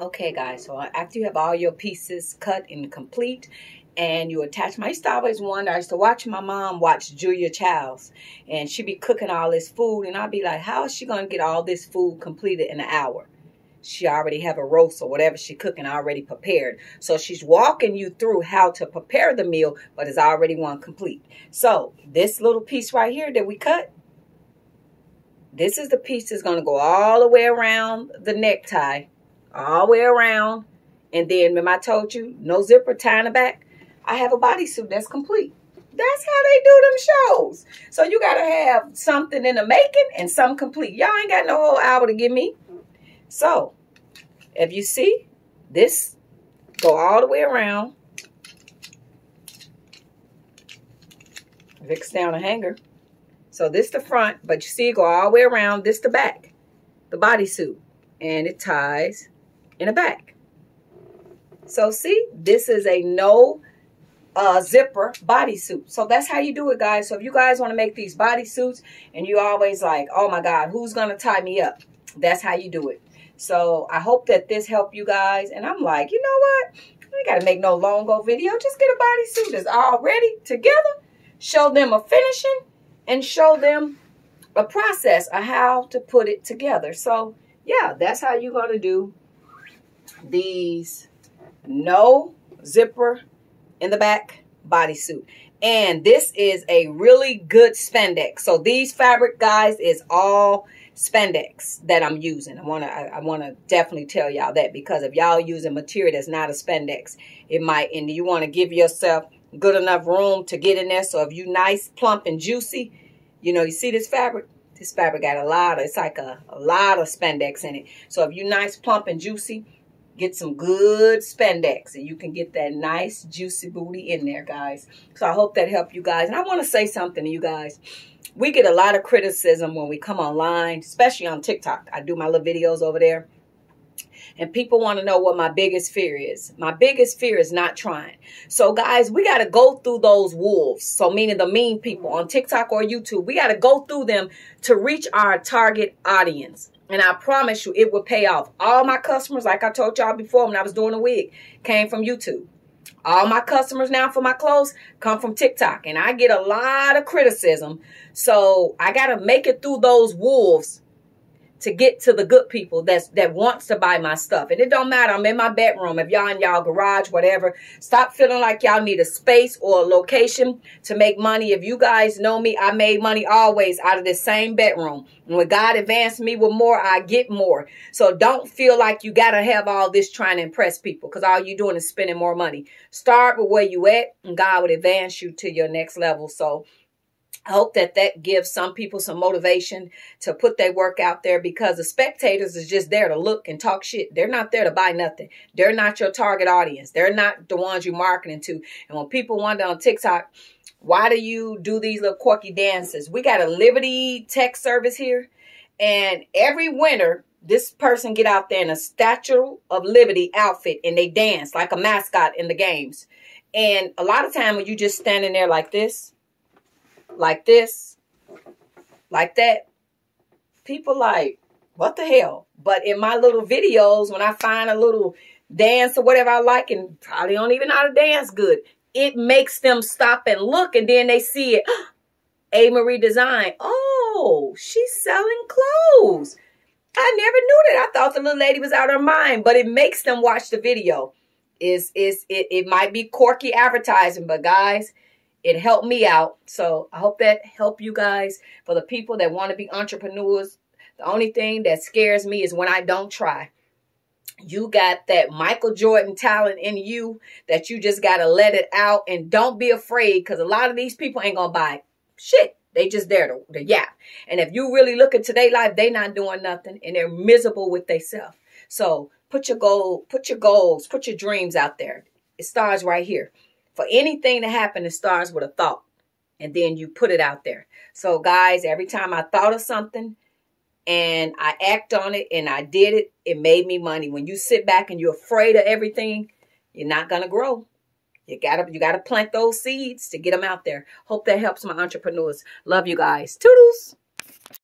Okay, guys, so after you have all your pieces cut and complete, and you attach my used to always wonder, I used to watch my mom watch Julia Childs, and she'd be cooking all this food, and I'd be like, how is she going to get all this food completed in an hour? She already have a roast or whatever she cooking already prepared. So she's walking you through how to prepare the meal, but it's already one complete. So this little piece right here that we cut, this is the piece that's going to go all the way around the necktie all the way around. And then remember I told you, no zipper tying the back. I have a bodysuit that's complete. That's how they do them shows. So you got to have something in the making and some complete. Y'all ain't got no whole hour to give me. So, if you see, this go all the way around. Vicks down a hanger. So this the front, but you see it go all the way around. This the back, the bodysuit. And it ties in the back. So see, this is a no uh, zipper bodysuit. So that's how you do it, guys. So if you guys want to make these bodysuits and you always like, oh my God, who's going to tie me up? That's how you do it. So I hope that this helped you guys. And I'm like, you know what? I got to make no long go video. Just get a bodysuit that's all ready together. Show them a finishing and show them a process of how to put it together. So yeah, that's how you're going to do these no zipper in the back bodysuit. And this is a really good spandex. So these fabric guys is all spandex that I'm using. I want to I, I want to definitely tell y'all that because if y'all using material that's not a spandex, it might and you want to give yourself good enough room to get in there. So if you nice, plump and juicy, you know, you see this fabric, this fabric got a lot of, it's like a, a lot of spandex in it. So if you nice, plump and juicy, Get some good spandex and you can get that nice juicy booty in there, guys. So I hope that helped you guys. And I want to say something to you guys. We get a lot of criticism when we come online, especially on TikTok. I do my little videos over there. And people want to know what my biggest fear is. My biggest fear is not trying. So guys, we got to go through those wolves. So meaning the mean people on TikTok or YouTube. We got to go through them to reach our target audience. And I promise you, it will pay off. All my customers, like I told y'all before when I was doing the wig, came from YouTube. All my customers now for my clothes come from TikTok. And I get a lot of criticism. So I got to make it through those wolves to get to the good people that's that wants to buy my stuff. And it don't matter. I'm in my bedroom. If y'all in y'all garage, whatever, stop feeling like y'all need a space or a location to make money. If you guys know me, I made money always out of the same bedroom. And when God advanced me with more, I get more. So don't feel like you got to have all this trying to impress people because all you doing is spending more money. Start with where you at and God would advance you to your next level. So I hope that that gives some people some motivation to put their work out there because the spectators is just there to look and talk shit. They're not there to buy nothing. They're not your target audience. They're not the ones you're marketing to. And when people wonder on TikTok, why do you do these little quirky dances? We got a Liberty Tax Service here. And every winter, this person get out there in a Statue of Liberty outfit and they dance like a mascot in the games. And a lot of time when you just standing there like this, like this, like that, people like, what the hell? But in my little videos, when I find a little dance or whatever I like and probably don't even know how to dance good, it makes them stop and look and then they see it. Amarie Design. Oh, she's selling clothes. I never knew that. I thought the little lady was out of her mind, but it makes them watch the video. Is is it, it might be quirky advertising, but guys, it helped me out. So I hope that helped you guys. For the people that want to be entrepreneurs, the only thing that scares me is when I don't try. You got that Michael Jordan talent in you that you just got to let it out and don't be afraid because a lot of these people ain't going to buy shit. They just there to, to yap. And if you really look into their life, they not doing nothing and they're miserable with themselves. So put your goal, put your goals, put your dreams out there. It starts right here. For anything to happen, it starts with a thought. And then you put it out there. So guys, every time I thought of something and I act on it and I did it, it made me money. When you sit back and you're afraid of everything, you're not going to grow. You gotta, you gotta plant those seeds to get them out there. Hope that helps my entrepreneurs. Love you guys. Toodles.